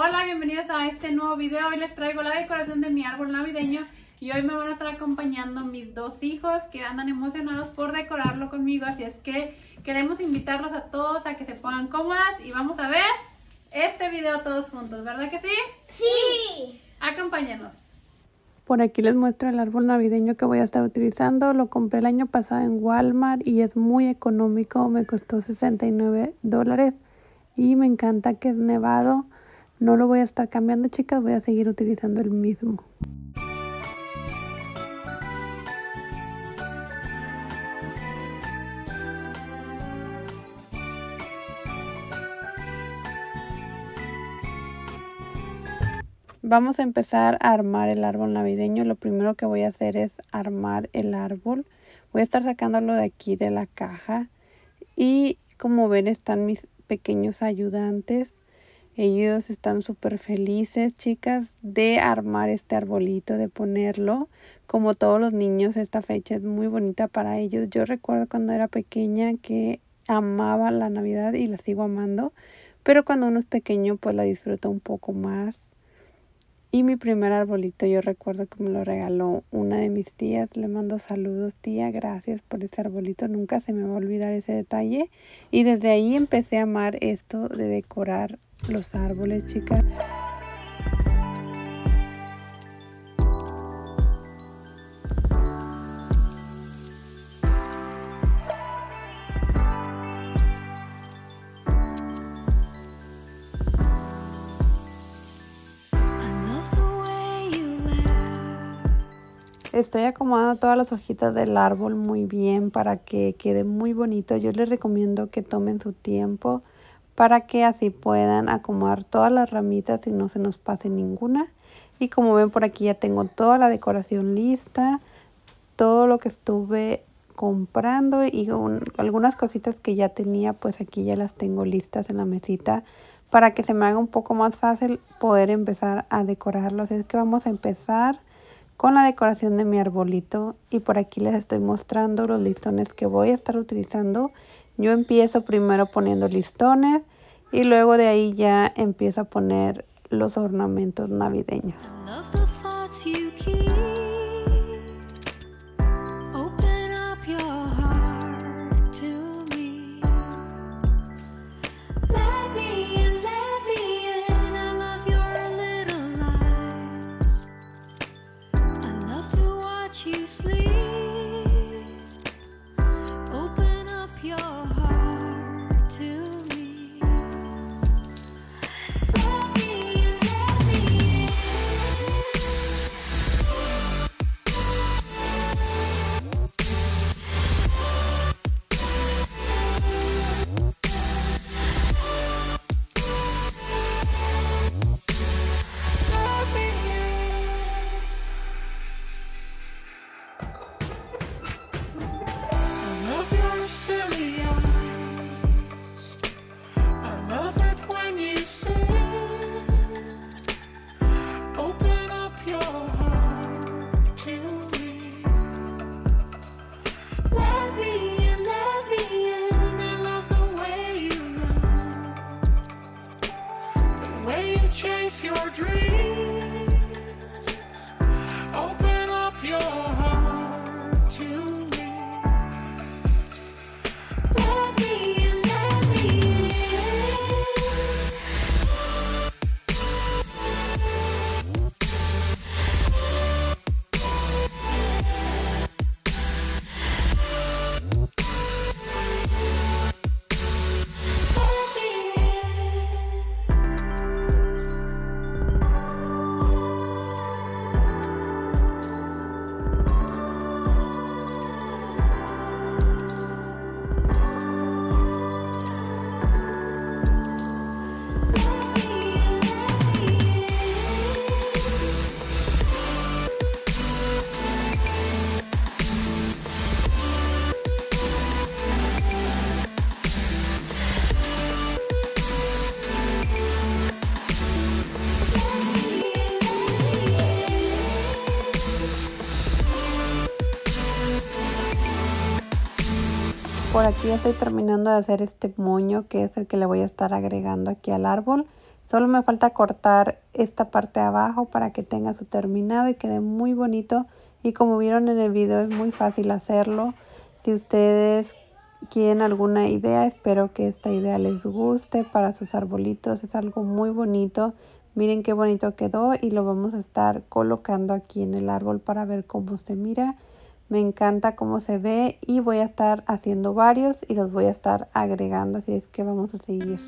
Hola, bienvenidos a este nuevo video. Hoy les traigo la decoración de mi árbol navideño y hoy me van a estar acompañando mis dos hijos que andan emocionados por decorarlo conmigo. Así es que queremos invitarlos a todos a que se pongan cómodas y vamos a ver este video todos juntos, ¿verdad que sí? Sí. Acompáñenos. Por aquí les muestro el árbol navideño que voy a estar utilizando. Lo compré el año pasado en Walmart y es muy económico. Me costó 69 dólares y me encanta que es nevado. No lo voy a estar cambiando, chicas. Voy a seguir utilizando el mismo. Vamos a empezar a armar el árbol navideño. Lo primero que voy a hacer es armar el árbol. Voy a estar sacándolo de aquí de la caja. Y como ven están mis pequeños ayudantes. Ellos están súper felices, chicas, de armar este arbolito, de ponerlo. Como todos los niños, esta fecha es muy bonita para ellos. Yo recuerdo cuando era pequeña que amaba la Navidad y la sigo amando. Pero cuando uno es pequeño, pues la disfruta un poco más. Y mi primer arbolito, yo recuerdo que me lo regaló una de mis tías. Le mando saludos, tía. Gracias por ese arbolito. Nunca se me va a olvidar ese detalle. Y desde ahí empecé a amar esto de decorar los árboles, chicas. Estoy acomodando todas las hojitas del árbol muy bien para que quede muy bonito. Yo les recomiendo que tomen su tiempo para que así puedan acomodar todas las ramitas y no se nos pase ninguna. Y como ven por aquí ya tengo toda la decoración lista, todo lo que estuve comprando y algunas cositas que ya tenía pues aquí ya las tengo listas en la mesita para que se me haga un poco más fácil poder empezar a decorarlos. Es que vamos a empezar con la decoración de mi arbolito y por aquí les estoy mostrando los listones que voy a estar utilizando yo empiezo primero poniendo listones y luego de ahí ya empiezo a poner los ornamentos navideños. Aquí estoy terminando de hacer este moño que es el que le voy a estar agregando aquí al árbol. Solo me falta cortar esta parte de abajo para que tenga su terminado y quede muy bonito. Y como vieron en el video es muy fácil hacerlo. Si ustedes quieren alguna idea, espero que esta idea les guste para sus arbolitos. Es algo muy bonito. Miren qué bonito quedó y lo vamos a estar colocando aquí en el árbol para ver cómo se mira. Me encanta cómo se ve y voy a estar haciendo varios y los voy a estar agregando. Así es que vamos a seguir.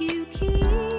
you keep.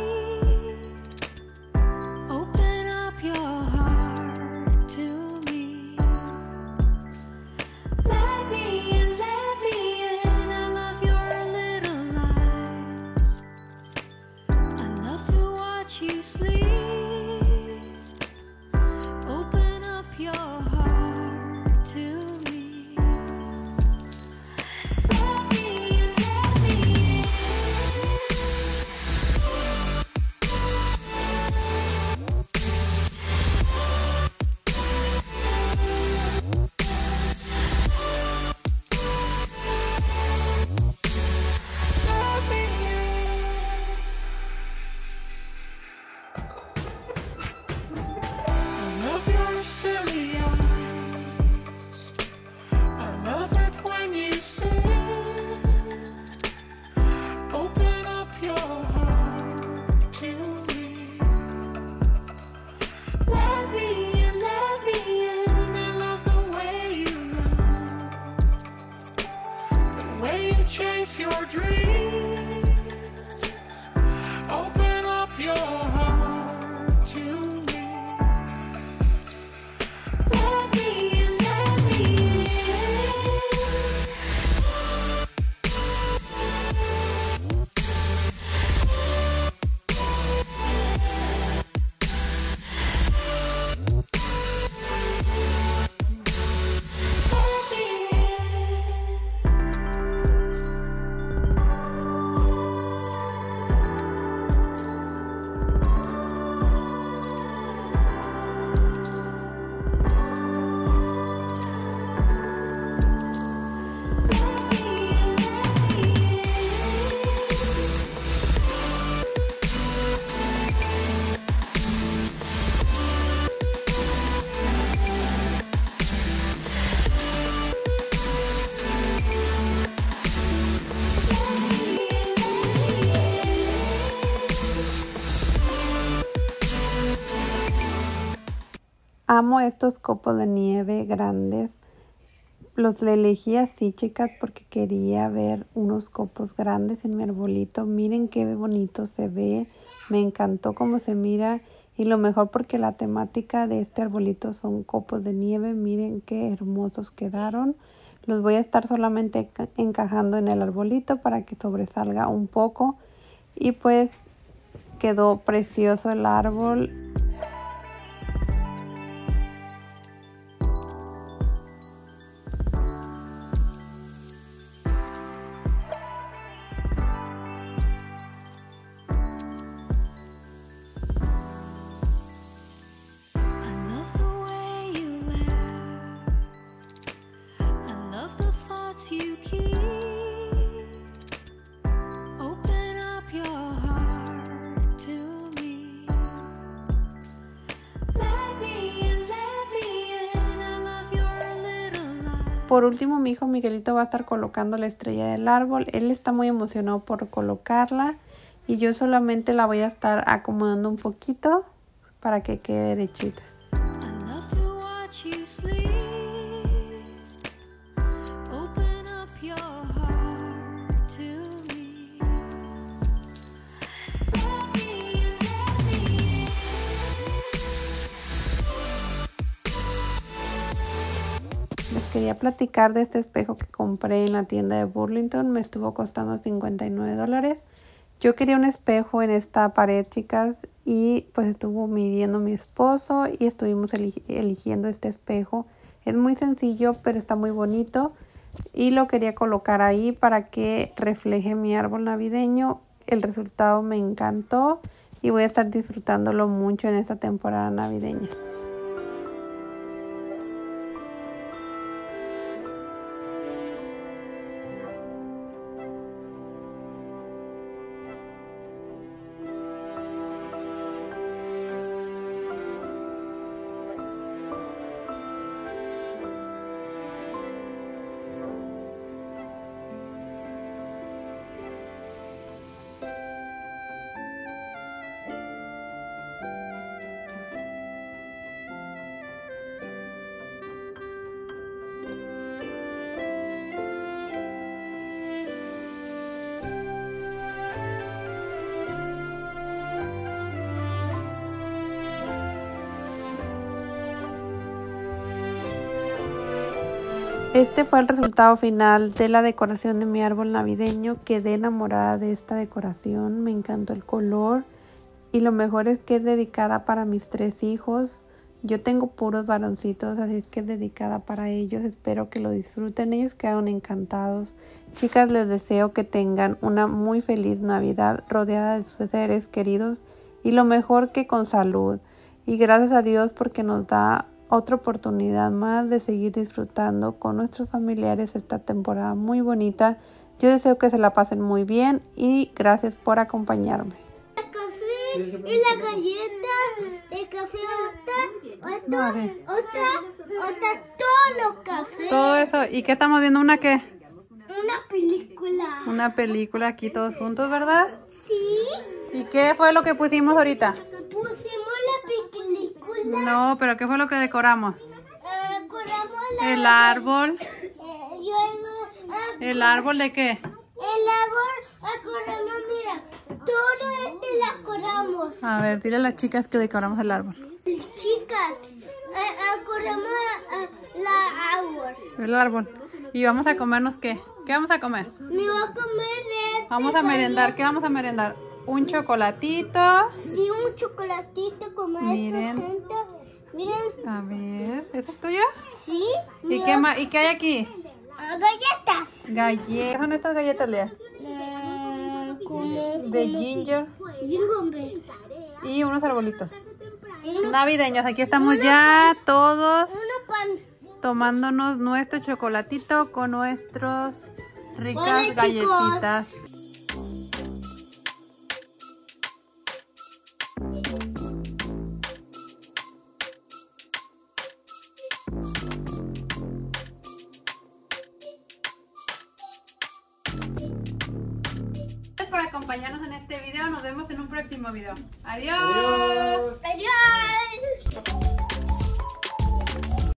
Amo estos copos de nieve grandes. Los elegí así, chicas, porque quería ver unos copos grandes en mi arbolito. Miren qué bonito se ve. Me encantó cómo se mira. Y lo mejor porque la temática de este arbolito son copos de nieve. Miren qué hermosos quedaron. Los voy a estar solamente encajando en el arbolito para que sobresalga un poco. Y pues quedó precioso el árbol. Por último, mi hijo Miguelito va a estar colocando la estrella del árbol. Él está muy emocionado por colocarla y yo solamente la voy a estar acomodando un poquito para que quede derechita. Quería platicar de este espejo que compré en la tienda de Burlington. Me estuvo costando 59 dólares. Yo quería un espejo en esta pared, chicas, y pues estuvo midiendo mi esposo y estuvimos eligiendo este espejo. Es muy sencillo, pero está muy bonito y lo quería colocar ahí para que refleje mi árbol navideño. El resultado me encantó y voy a estar disfrutándolo mucho en esta temporada navideña. Este fue el resultado final de la decoración de mi árbol navideño. Quedé enamorada de esta decoración, me encantó el color y lo mejor es que es dedicada para mis tres hijos. Yo tengo puros varoncitos, así que es dedicada para ellos. Espero que lo disfruten. Ellos quedaron encantados. Chicas, les deseo que tengan una muy feliz Navidad rodeada de sus seres queridos y lo mejor que con salud. Y gracias a Dios porque nos da otra oportunidad más de seguir disfrutando con nuestros familiares esta temporada muy bonita. Yo deseo que se la pasen muy bien y gracias por acompañarme. El café y la galleta, el café otra, otra, otra, otra, todos los cafés. Todo eso. ¿Y qué estamos viendo? ¿Una qué? Una película. Una película aquí todos juntos, ¿verdad? Sí. ¿Y qué fue lo que pusimos ahorita? No, pero ¿qué fue lo que decoramos? Decoramos el árbol. Eh, ah, ¿El árbol de qué? El árbol decoramos, mira, todo este lo decoramos. A ver, dile a las chicas que decoramos el árbol. Chicas, eh, decoramos la árbol. El árbol. ¿Y vamos a comernos qué? ¿Qué vamos a comer? Me voy a comer este Vamos a merendar. ¿Qué vamos a merendar? Un chocolatito. Sí, un chocolatito como Miren. Miren. A ver, ¿eso es tuyo? Sí. ¿Y qué, más, ¿Y qué hay aquí? Ah, galletas. Galletas. ¿Qué son estas galletas, Lea? Eh, de ginger. Ginger. Y unos arbolitos. Navideños. Aquí estamos ya todos tomándonos nuestro chocolatito con nuestros ricas galletitas. Adiós.